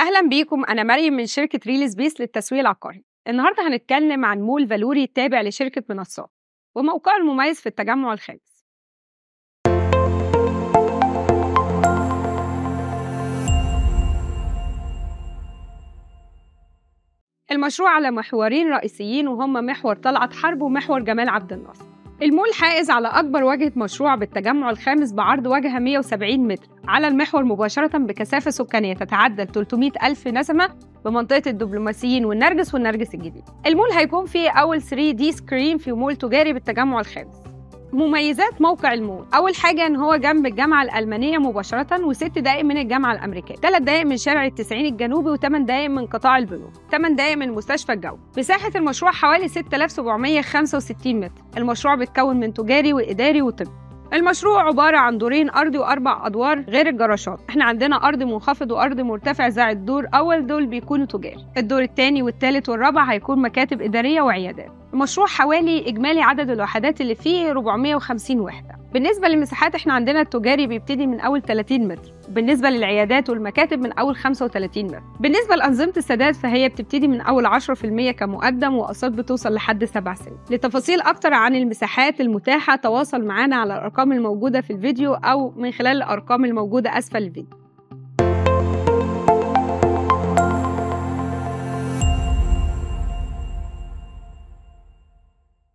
أهلا بيكم أنا مريم من شركة ريل سبيس للتسويق العقاري. النهارده هنتكلم عن مول فالوري التابع لشركة منصات وموقعه المميز في التجمع الخامس. المشروع على محورين رئيسيين وهم محور طلعت حرب ومحور جمال عبد الناصر. المول حائز على أكبر واجهة مشروع بالتجمع الخامس بعرض واجهة 170 متر. على المحور مباشرة بكثافة سكانية تتعدى 300 ألف نسمة بمنطقة الدبلوماسيين والنرجس والنرجس الجديد. المول هيكون فيه أول 3D screen في مول تجاري بالتجمع الخامس. مميزات موقع المول أول حاجة إن هو جنب الجامعة الألمانية مباشرة وست دقائق من الجامعة الأمريكية. ثلاث دقائق من شارع التسعين الجنوبي وثمان دقائق من قطاع البنوك ثمان دقائق من مستشفى الجو. مساحه المشروع حوالي 6765 متر. المشروع بيتكون من تجاري وإداري وطبي. المشروع عبارة عن دورين أرضي وأربع أدوار غير الجراشات، إحنا عندنا أرض منخفض وأرض مرتفع زائد دور أول دول بيكونوا تجاري، الدور الثاني والثالث والرابع هيكون مكاتب إدارية وعيادات. المشروع حوالي إجمالي عدد الوحدات اللي فيه 450 وحدة. بالنسبة للمساحات إحنا عندنا التجاري بيبتدي من أول 30 متر. بالنسبة للعيادات والمكاتب من أول 35 متر. بالنسبة لأنظمة السداد فهي بتبتدي من أول 10% كمقدم وأقساط بتوصل لحد 7 سنين. لتفاصيل أكتر عن المساحات المتاحة تواصل معنا على الأرقام الموجودة في الفيديو أو من خلال الأرقام الموجودة أسفل الفيديو.